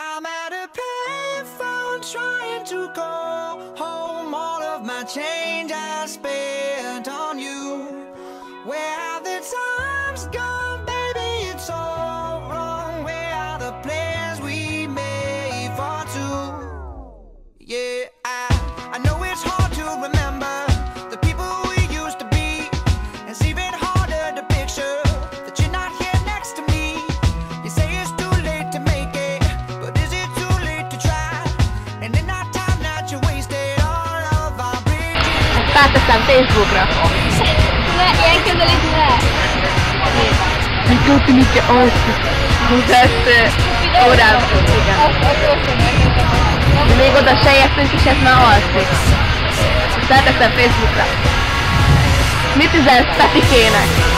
I'm at a payphone trying to call home. All of my change I spent Facebookra. Ne, ilyen közelít ne! Mi történik az? Ezt órában. Igen. Azt Még oda se értünk, és ez már alszik. Ezt felteszem Facebookra. Mit üzensz Petikének?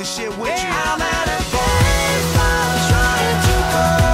of shit with you. I'm at a payphone trying to call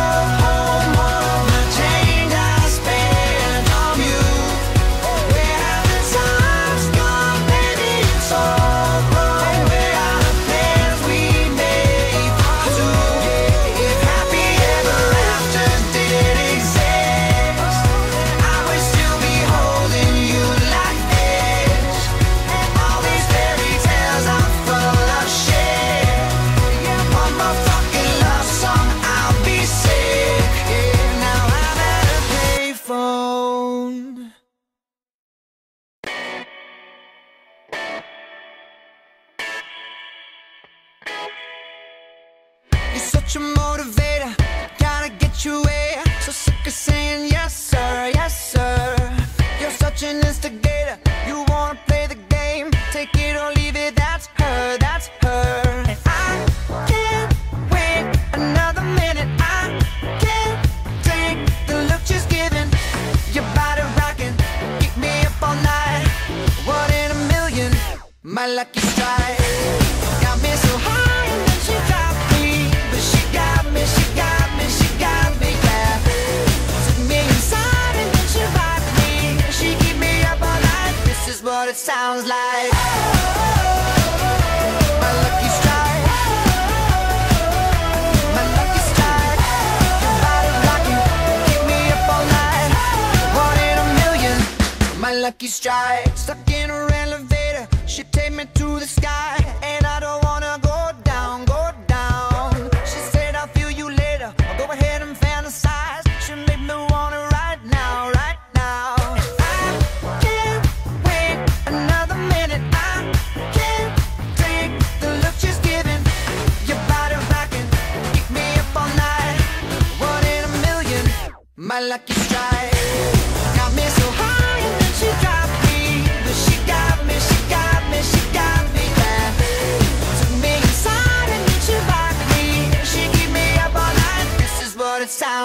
my lucky strike. Got me so high she me. But she got me, she got me, she got me, yeah. Took me inside and then she rocked me. She keep me up all night. This is what it sounds like. My lucky strike. My lucky strike. Body rocking, keep me up all night. One in a million. My lucky strike. Stuck in me to the sky,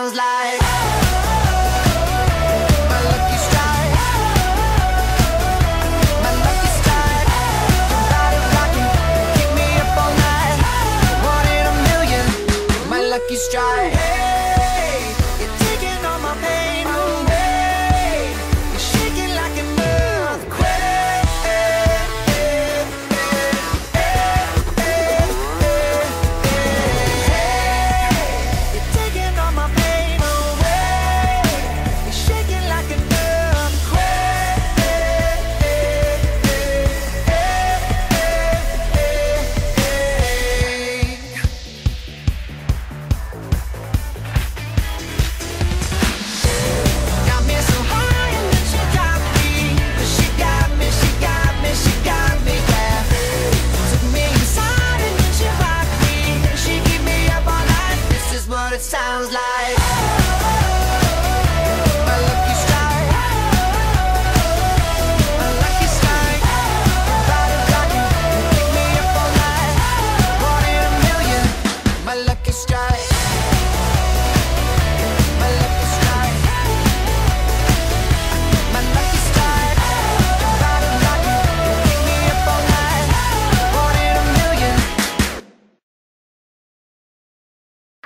sounds like. My lucky strike. My lucky strike. Me up all night. One in a million. My lucky strike.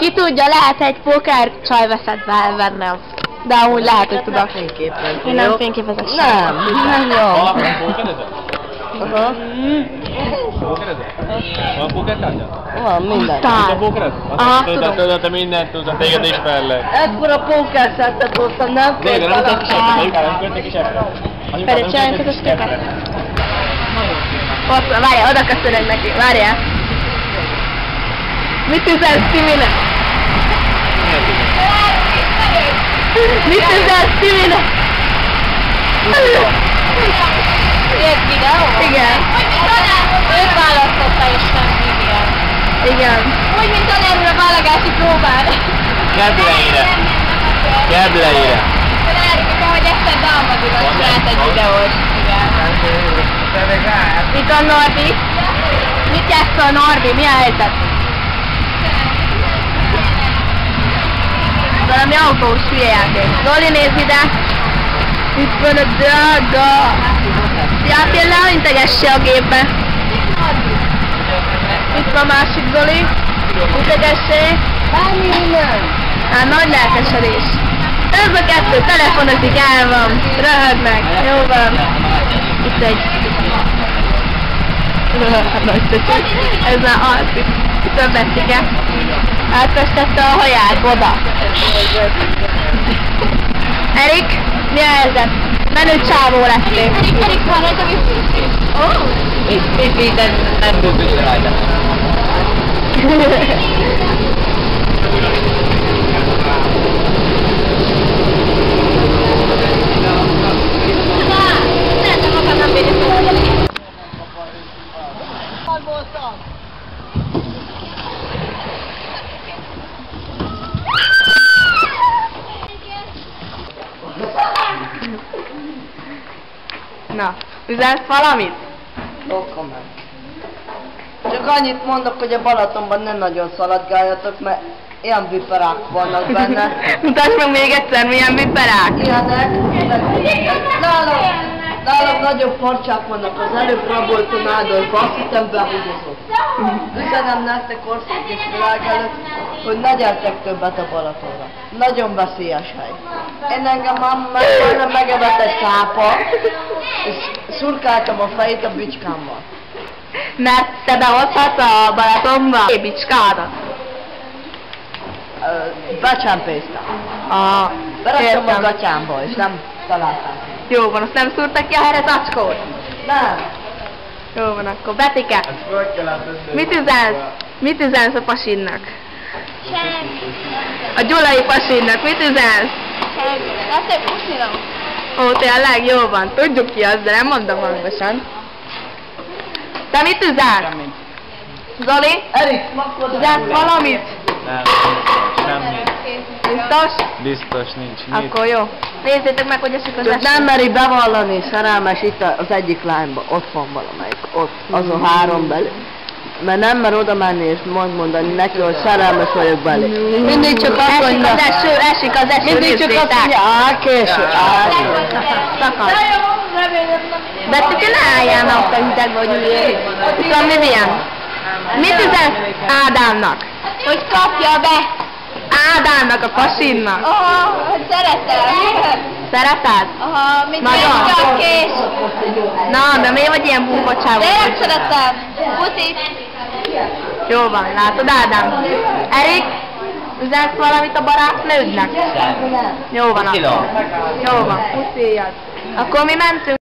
Ki tudja, lehet egy póker csajveszetbe elvennem. De amúgy lehet, hogy tudok. Fényképezni. Én nem fényképezek Nem, nem jó. Aha. Van pókerkártya? Van minden. Te pókerez? Aha, Tudod, tudom. tudod, te mindent tudod, téged ismerlek. Ekkora pókerszettet hoztam, nem igen, nem féltem. anyukám nem ebbre. Anyukám Pedig csináljunk közös képet. Várjál, oda köszönök neki, várjál. Mit üzensz Timinek? Mit üzensz Timinek? Ilyet videó? Igen, Őt választotta és nem Vivian. igen. Úgy, mint tanárul a válogási. Gebb le ide. Tanárul, ahogy Eszter Dalmadura csinált egy videót. Igen. Itt a Norbi. Mit játszol a Norbi? Mi a helyzet? Valami autós hülye játék. Zoli, nézd ide! Itt van a drága! Szia, Attila, integesse a gépbe! Itt van másik Zoli. Integesse! Hát nagy lelkesedés. Ez a kettő telefonozik, el van. Röhögnek. Jó van. Itt egy. Hát nagy. Ez már alszik. Többet igen. Átfestette a haját oda. Erik, mi a helyzet? Menő csávó lettél. Erik, Erik van rajta vissza. Ó! És de nem bőgős rajta. Szeretem magam nem bírjuk oldani. Na, üzensz valamit? No comment. Csak annyit mondok, hogy a Balatonban nem nagyon szaladgáljatok, mert ilyen viperák vannak benne. Mutasd meg még egyszer, milyen viperák. Ilyenek, nálam, nálam nagyobb farcsák vannak. Az előbb rabolt a nádorba, azt hittem behúzózott. Üzenem nektek ország és világ előtt, hogy ne gyertek többet a Balatonra. Nagyon veszélyes hely. Én engem már majdnem megevett egy cápa, és szurkáltam a fejét a bicskámmal. Mert te behozhatsz a Balatonba bébicskádat. Ö, Becsempésztem. A... Beraktam a gatyámba, és nem találtam. Jó van, azt nem szúrtak ki a herezacskót? Nem. Jó van, akkor Betike, össze. mit üzensz? Mit üzensz a pasinnak? Semmi. A gyulai pasinnak mit üzensz? Semmi. Egy puszilom. Ó, tényleg, jó van, tudjuk ki az, de nem mondom hangosan. Te mit üzensz? Zoli? Erik, Üzensz valamit? Nem, semmi. Biztos? Biztos nincs. Nyit. Akkor jó. Nézzétek meg, hogy esik az eső. nem meri bevallani, szerelmes itt az egyik lányba, ott van valamelyik, ott, az a három belül. Mert nem mer oda menni és mond mondani neki, hogy szerelmes vagyok belé. Mindig csak azt Esik mondja, az eső, esik az eső, mindig csak azt mondja, á, késő, á, Szakad. Betike, ne álljál meg ott a hidegbe, hogy üljél. Itt van Vivian. Mit üzensz Ádámnak? Hogy kapja be. Ádámnak, a pasinnak. Aha, hogy szeretem. Szereted? Aha, mint Nagyon. csak kés. Na, de miért vagy ilyen bumbocsávó? De én szeretem. Puszit. Jó van, látod Ádám? Erik, üzensz valamit a barátnődnek? Jó van, akkor. Jó van, puszíjad. Akkor mi mentünk.